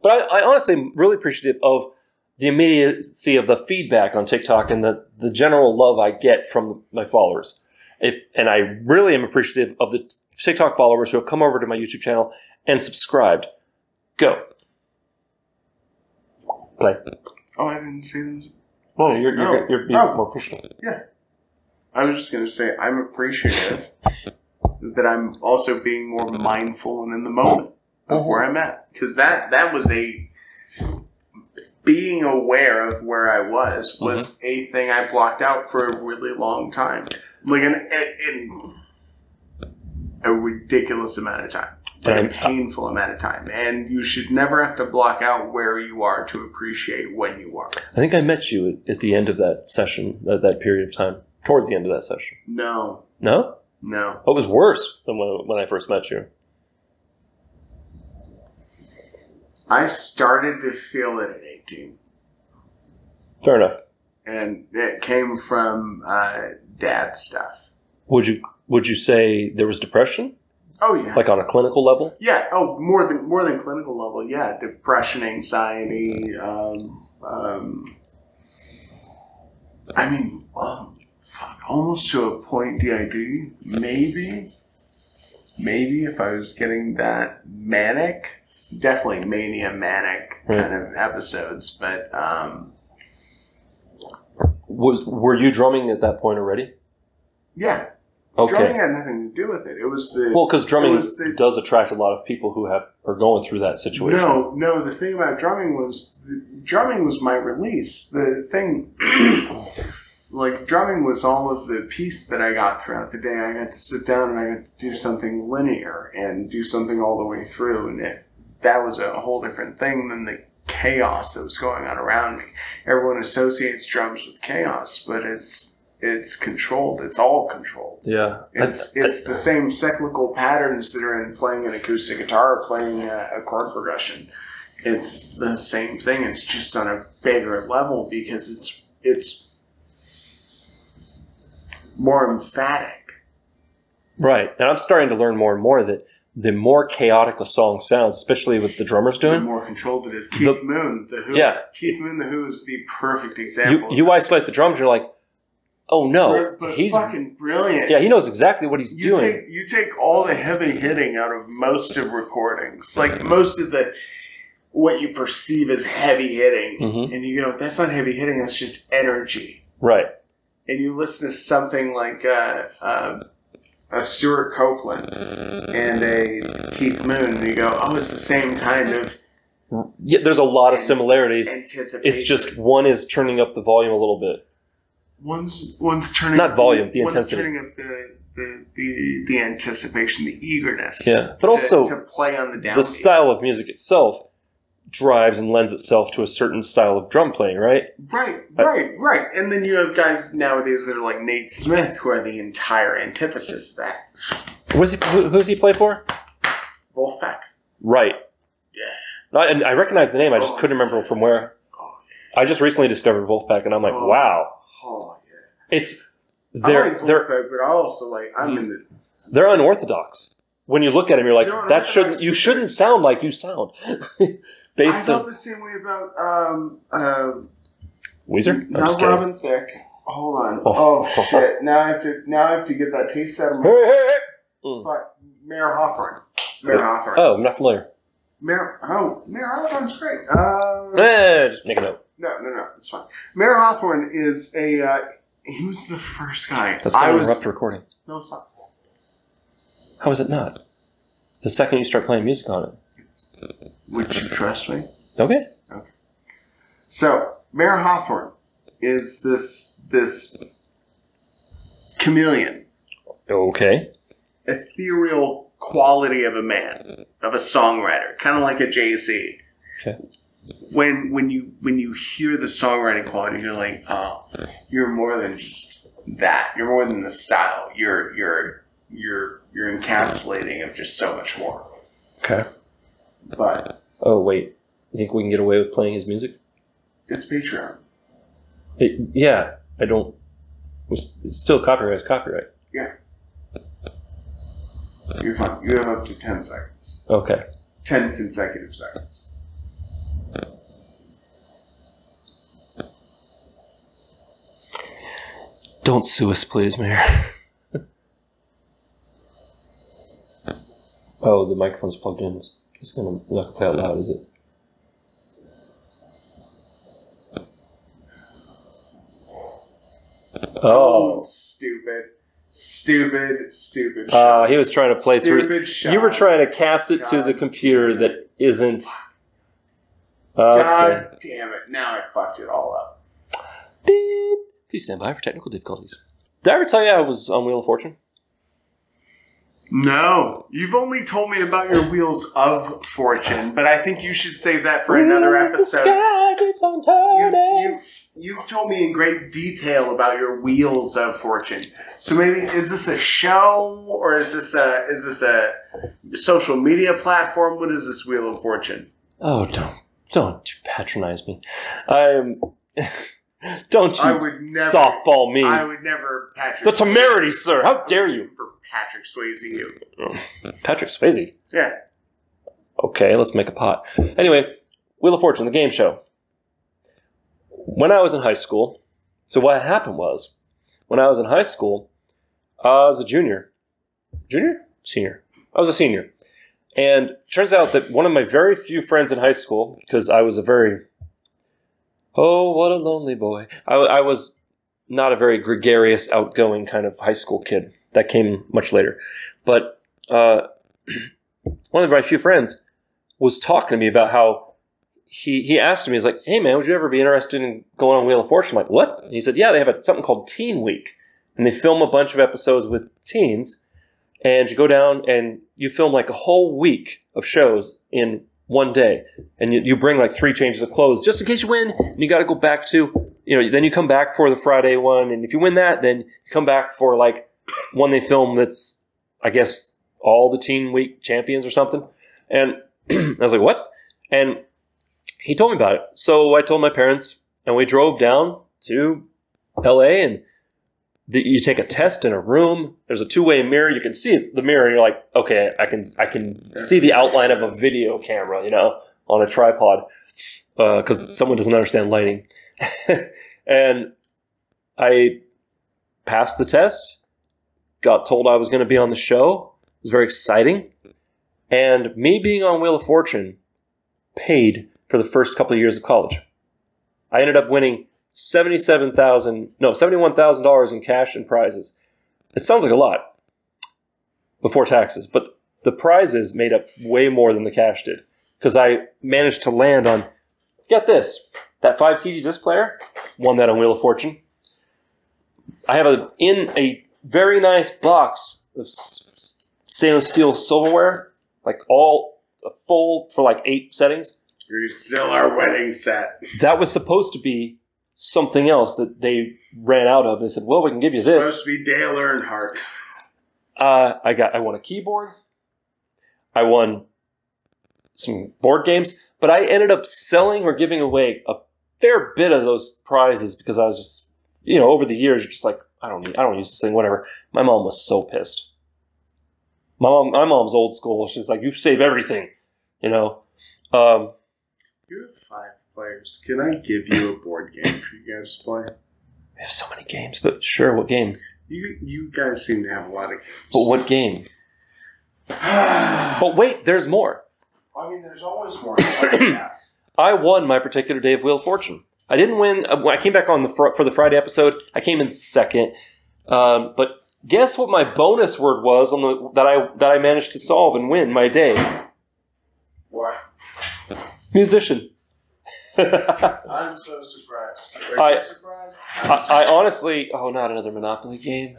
But I, I honestly am really appreciative of the immediacy of the feedback on TikTok and the, the general love I get from my followers. If, and I really am appreciative of the TikTok followers who have come over to my YouTube channel and subscribed. Go. Play. Oh, I didn't say those. No, you're, you're, Oh. you're being Oh. more appreciative. Yeah. I was just gonna say I'm appreciative that I'm also being more mindful and in the moment of Mhm. where I'm at because that that was a being aware of where I was mm-hmm. was a thing I blocked out for a really long time, like in, in a ridiculous amount of time, like And a painful amount of time, and you should never have to block out where you are to appreciate when you are. I think I met you at, at the end of that session, at that period of time, towards the end of that session. No, No? no. What was worse than when, when I first met you? I started to feel it at 18. Fair enough. And it came from uh, dad stuff. Would you would you say there was depression, Oh yeah, like on a clinical level? yeah. Oh, more than more than clinical level. Yeah, depression, anxiety. Um, um, I mean, um, fuck, almost to a point. DID, maybe, maybe if I was getting that manic, definitely mania manic Right. kind of episodes. But um, Was were you drumming at that point already? yeah, Drumming had nothing to do with it. It was the Well, because drumming the- does attract a lot of people who have are going through that situation. no, no. The thing about drumming was the, drumming was my release. The thing, (clears throat) like drumming, was all of the peace that I got throughout the day. I got to sit down and I got to do something linear and do something all the way through, and it that was a whole different thing than the chaos that was going on around me. Everyone associates drums with chaos, but it's it's controlled. It's all controlled. Yeah. It's I- I- it's the same cyclical patterns that are in playing an acoustic guitar or playing a, a chord progression. It's the same thing. It's just on a bigger level because it's it's more emphatic. right. And I'm starting to learn more and more that the more chaotic a song sounds, especially with the drummers doing, The more controlled it is. Keith The- Moon, the Who. Yeah. Keith Moon, the Who is the perfect example. you isolate the drums, you're like, oh no, But- he's fucking brilliant. yeah, he knows exactly what he's you doing. take you take all the heavy hitting out of most of recordings, like most of the what you perceive as heavy hitting, Mhm. and you go, "That's not heavy hitting. That's just energy." right. And you listen to something like uh, uh, a Stewart Copeland and a Keith Moon, and you go, "Oh, it's the same kind of Yeah, there's a lot of similarities. anticipation." It's just one is turning up the volume a little bit. one's one's turning Not volume, the one's intensity. turning up the. The, the, the anticipation, the eagerness, Yeah, but to- also to play on the downbeat. the style of music itself drives and lends itself to a certain style of drum playing, right? Right, I- right, right. And then you have guys nowadays that are like Nate Smith, who are the entire antithesis of that. Who's he? Who, who's he play for? Vulfpeck. Right. Yeah. No, and I recognize the name. I just Oh. couldn't remember from where. Oh, yeah. I just recently discovered Vulfpeck, and I'm like, Oh. wow, oh yeah. it's I they're like they're but I also like I'm mm. in the. they're unorthodox. When you look at him, you're like, They're that shouldn't you shouldn't sound like you sound. (laughs) based I felt on the same way about um uh Weezer. I'm not just kidding. Robin Thicke. Hold on. Oh. Oh, (laughs) shit! Now I have to now I have to get that taste out of my. Hey, hey, hey. But Mayer Hawthorne. Mayer Hawthorne. Oh, I'm not familiar. Mayer. Oh, Mayer Hawthorne's great. Uh, Eh, just make a note. no, no, no. It's fine. Mayer Hawthorne is a. Uh, he was the first guy. That's I going to was. interrupt recording. No, stop. How is it not? The second you start playing music on it. Would you trust me? Okay. Okay. So, Mayer Hawthorne is this this chameleon, Okay. ethereal quality of a man, of a songwriter, kind of like a Jay Z. Okay. When when you when you hear the songwriting quality, you're like, oh, you're more than just that. You're more than the style. You're you're you're you're encapsulating of just so much more. Okay. But Oh wait, you think we can get away with playing his music? it's Patreon. It, yeah, I don't. It's still copyright. Copyright. Yeah. You're fine. You have up to ten seconds. Okay. Ten consecutive seconds. Don't sue us, please, Mayer. (laughs) oh, the microphone's plugged in. It's, it's gonna not gonna play out loud, is it? Oh. stupid, stupid, stupid. Uh, he was trying to play through. Shot. You were trying to cast it to the computer that isn't. Okay. God damn it! Now I fucked it all up. Beep. Please stand by for technical difficulties. Did I ever tell you I was on Wheel of Fortune? No, you've only told me about your wheels of fortune, but I think you should save that for another The episode. sky keeps on You, you, you've told me in great detail about your wheels of fortune. So maybe is this a show or is this a is this a social media platform? What is this wheel of fortune? Oh, don't don't patronize me. I'm. (laughs) don't you I would never- softball me. I would never Patrick. the temerity, sir. How dare you, for Patrick Swayze? You. Patrick Swayze? Yeah. Okay, let's make a pot. Anyway, Wheel of Fortune, the game show. When I was in high school, so what happened was, when I was in high school, I was a junior. Junior? Senior. I was a senior. And turns out that one of my very few friends in high school, because I was a very, oh, what a lonely boy. I, I was not a very gregarious, outgoing kind of high school kid. That came much later. But uh, (clears throat) one of my few friends was talking to me about how he he asked me, he's like, "Hey man, would you ever be interested in going on Wheel of Fortune?" I'm like, "What?" And he said, "Yeah, they have a, something called Teen Week, and they film a bunch of episodes with teens, and you go down and you film like a whole week of shows in one day, and you, you bring like three changes of clothes just in case you win, and you got to go back to you know then you come back for the Friday one, and if you win that, then you come back for like one they film that's I guess all the Teen Week champions or something." And (clears throat) I was like, what? And he told me about it. So I told my parents, and we drove down to LA, and the, you take a test in a room. There's a two way mirror. You can see the mirror, you're like, okay, I can I can see the outline of a video camera, you know, on a tripod, uh, because someone doesn't understand lighting. (laughs) and I passed the test. Got told I was going to be on the show. It was very exciting. And me being on Wheel of Fortune paid for the first couple of years of college. I ended up winning seventy-seven thousand, no, seventy-one thousand dollars in cash and prizes. It sounds like a lot before taxes, but the prizes made up way more than the cash did because I managed to land on. Get this, that five CD disc player won that on Wheel of Fortune. I have a in a very nice box of stainless steel silverware, like all full for like eight settings. You're still our wedding set. That was supposed to be something else that they ran out of. They said, "Well, we can give you this." Supposed to be Dale Earnhardt. Uh, I got I won a keyboard. I won some board games, but I ended up selling or giving away a fair bit of those prizes because I was just, you know, over the years, just like, I don't need, I don't use this thing, whatever. My mom was so pissed. My mom, my mom's old school. She's like, you save everything, you know. Um, You have five players. Can I give you a board game for you guys to play? We have so many games, but sure, what game? You you guys seem to have a lot of games. But what game? (sighs) But wait, there's more. I mean, there's always more. (coughs) I won my particular day of Wheel of Fortune. I didn't win. uh, When I came back on the fr- for the Friday episode, I came in second. Um, but guess what my bonus word was on the that I that I managed to solve and win my day? What? Musician. I, (laughs) I'm so surprised. Are I- surprised? I honestly, oh, not another Monopoly game.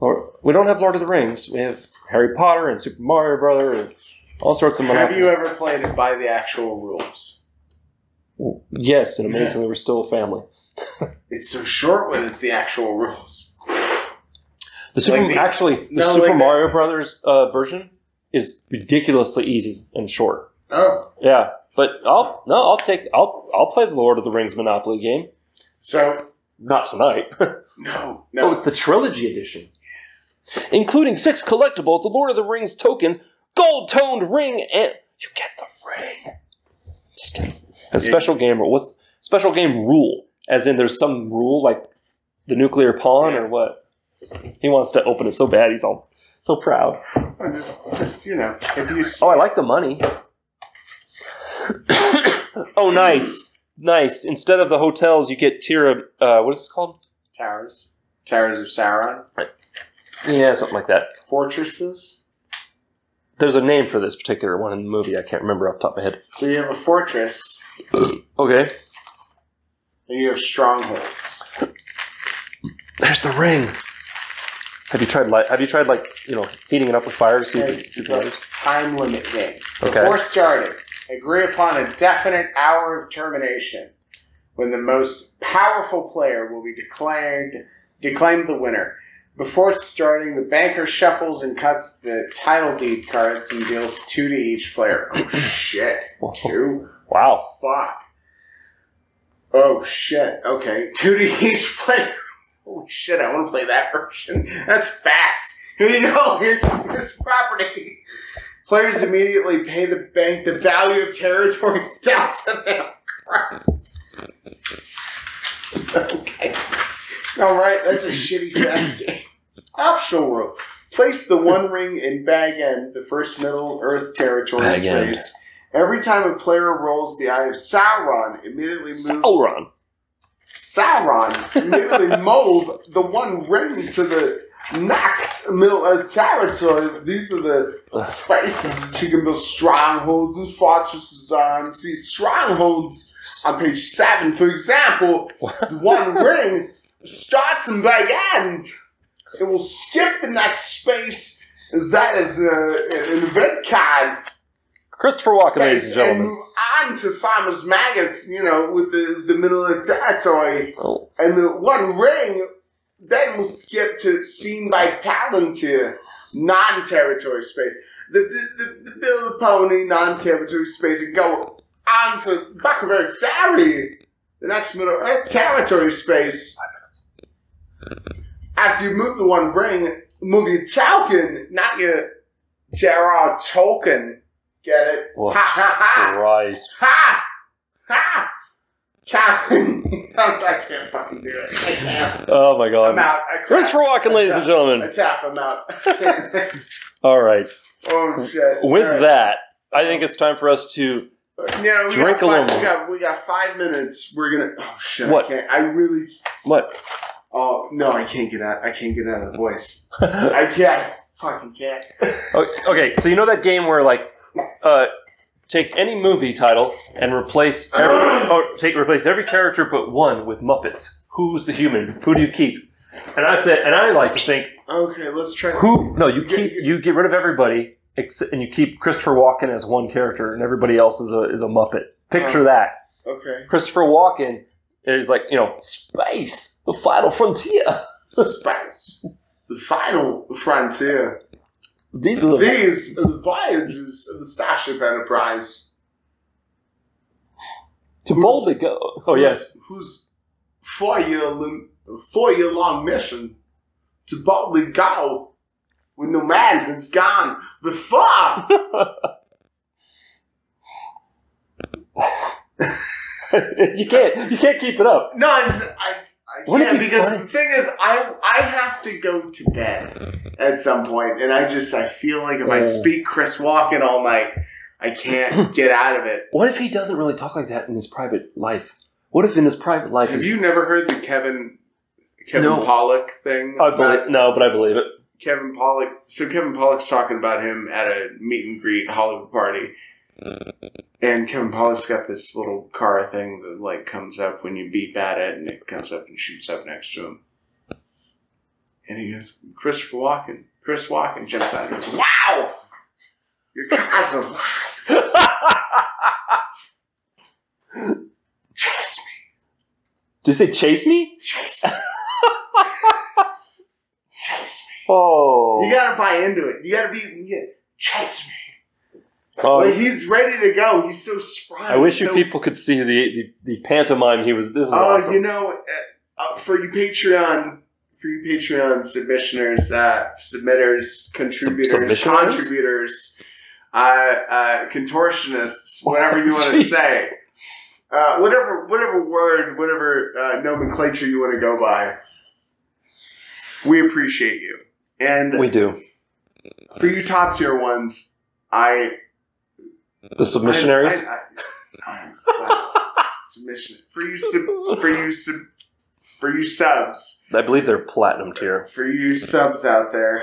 Or we don't have Lord of the Rings. We have Harry Potter and Super Mario Brother and all sorts of Have you ever played it by the actual rules? Yes, and amazingly, we're still a family. (laughs) It's so short when it's the actual rules. The Super Like the- actually the No, Super like Mario Brothers uh, version is ridiculously easy and short. Oh, Yeah, but I'll no, I'll take I'll I'll play the Lord of the Rings Monopoly game. so Not tonight. (laughs) no, Oh, no. it's the trilogy edition, including six collectibles: the Lord of the Rings token, gold-toned ring, and you get the ring. Just kidding. A special game. What's special game rule? As in, there's some rule like the nuclear pawn or what? He wants to open it so bad. He's all so proud. I'm just, just you know, if you Oh, I like the money. (coughs) oh, nice, nice. Instead of the hotels, you get tier of uh, what is it called? towers, towers of Sauron, Yeah, something like that. fortresses. There's a name for this particular one in the movie. I can't remember off the top of my head. So you have a fortress, Okay, and you have strongholds. there's the ring. Have you tried like Have you tried like you know heating it up with fire to see if Okay, it, see if it works? time limit game. Okay. Before starting, agree upon a definite hour of termination when the most powerful player will be declared declaimed the winner. Before starting, the banker shuffles and cuts the title deed cards and deals two to each player. Oh (laughs) shit. Two? Wow. Fuck. Oh shit. Okay. Two to each player. Holy shit, I want to play that version. That's fast. Here you go. (laughs) Here, here's property. Players immediately pay the bank the value of territories (laughs) down to them. Christ. (laughs) Okay. Alright, that's a (clears throat) shitty fast game. Optional rule. Place the one ring in bag end, the first Middle Earth territory Bag end. space. Every time a player rolls the eye of Sauron, immediately move Sauron. Sauron immediately (laughs) move the one ring to the next Middle Earth territory. These are the spaces that (sighs) you can build strongholds and fortresses on. See strongholds on page seven, for example. The (laughs) one ring starts in bag end. It will skip the next space. As that is uh, an event card Christopher Walken, ladies and space, and gentlemen. move on to farmers maggots. You know, with the the middle of the territory. Oh, And the one ring then we'll skip to seen by Palantir, non-territory space. The the, the, Bill the Bill Pony non-territory space and go on to Bucklebury Ferry, the next Middle Earth territory space. After you move the one ring, move your token, not your Gerard token. Get it? Well, ha ha ha! Christ. Ha! Ha! (laughs) I can't fucking do it. I can't. Oh my god. I'm out. Tap. Christopher Walken, ladies and gentlemen. I tap. I'm out. (laughs) All right. oh shit! With right. that, I think it's time for us to. we drink got a five, little We got, we got five minutes. We're gonna. Oh shit! What? I can't. I really. What? Oh no! I can't get out. I can't get out of the voice. (laughs) I can't. I fucking can't. Okay, okay, so you know that game where like, uh, take any movie title and replace every, or take replace every character but one with Muppets. Who's the human? Who do you keep? And I said, and I like to think, Okay, let's try. who? No, you keep you get rid of everybody except, and you keep Christopher Walken as one character, and everybody else is a is a Muppet. Picture Oh. that. Okay. Christopher Walken is like you know space, the final frontier. (laughs) Space. The final frontier. These are the These are the voyages of the Starship Enterprise. to boldly go. Oh yes. Whose, four year lim- four year long mission to boldly go when no man has gone before. (laughs) (laughs) you can't. You can't keep it up. No, I just I. I Wouldn't it be because funny? the thing is, I I have to go to bed at some point, and I just I feel like if I Oh. speak Chris Walken all night, I can't (laughs) get out of it. What if he doesn't really talk like that in his private life? What if in his private life? Have he's- you never heard the Kevin Kevin No. Pollak thing? I believe, no, but I believe it. Kevin Pollak. So Kevin Pollak's talking about him at a meet and greet Hollywood party, and Kevin Pollak's got this little car thing that like comes up when you beep at it, and it comes up and shoots up next to him. And he goes, "Christopher Walken." Chris Walken jumps out and goes, "Wow, your car's alive. (laughs) Chase me, Did you say chase me? chase me, (laughs) chase me." Oh, You gotta buy into it. You gotta be yeah, chase me. Oh, Like he's ready to go. He's so spry. I wish you people could see the, the the pantomime he was. This is Oh, awesome. you know, uh, uh, for you Patreon, for you Patreon submissioners, uh, submitters, contributors, submissioners? contributors, uh, uh, contortionists, whatever you want to say, uh, whatever, whatever word, whatever uh, nomenclature you want to go by. We appreciate you, and we do for you top tier ones, I the submissionaries. I, I, I, (laughs) submission for you sub, for you sub, for you subs I believe they're platinum tier. for you subs out there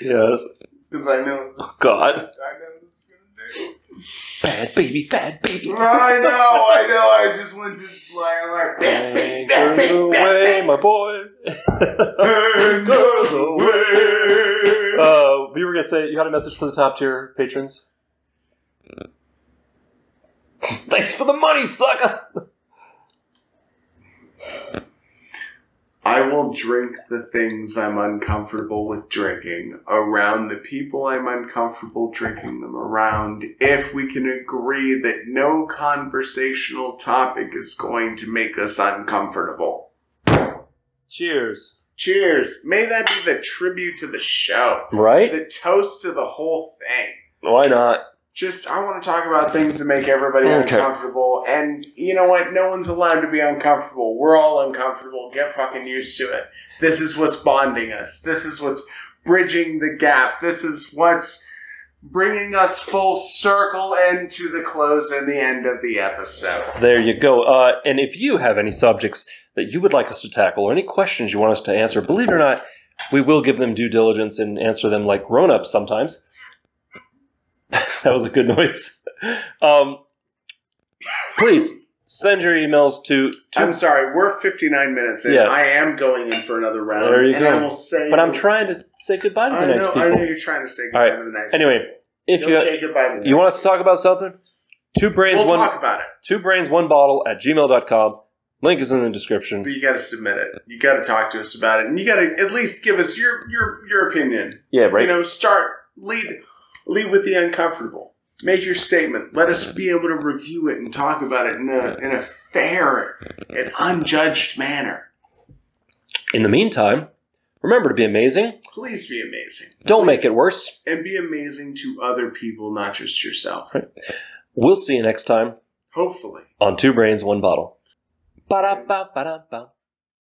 Yes. because I know Oh, God. I know what it's gonna do. Bad baby, bad baby. I know, I know. I just went to like like bang, bang, bang, Anchors bang, away, my boys. Goes away. Uh, we were gonna say you had a message for the top tier patrons. (laughs) Thanks for the money, sucker. I will drink the things I'm uncomfortable with drinking around the people I'm uncomfortable drinking them around if we can agree that no conversational topic is going to make us uncomfortable. Cheers. Cheers. May that be the tribute to the show, Right? the toast to the whole thing. Why not? Just, I want to talk about things that make everybody Okay. uncomfortable. And you know what? No one's allowed to be uncomfortable. We're all uncomfortable. Get fucking used to it. This is what's bonding us. This is what's bridging the gap. This is what's bringing us full circle and to the close and the end of the episode. There you go. Uh, and if you have any subjects that you would like us to tackle or any questions you want us to answer, believe it or not, we will give them due diligence and answer them like grown ups sometimes. (laughs) that was a good noise. Um, please send your emails to. to I'm sorry, we're 59 minutes in. Yeah. I am going in for another round. There you and go. I will say. but I'm trying to say goodbye to the I nice know, people. I know you're trying to say goodbye right. to the nice Anyway, if You'll you say goodbye to the you want us to talk about something, two brains, We'll one talk about it. two brains, one bottle at gmail.com. Link is in the description. But you got to submit it. You got to talk to us about it, and you got to at least give us your your your opinion. Yeah, right. You know, start lead lead with the uncomfortable. Make your statement. Let us be able to review it and talk about it in a in a fair and unjudged manner. In the meantime, remember to be amazing. Please be amazing. Don't make it worse. And be amazing to other people, not just yourself. Right. We'll see you next time Hopefully. on Two Brains, One Bottle. Ba-da-ba-ba-da-ba.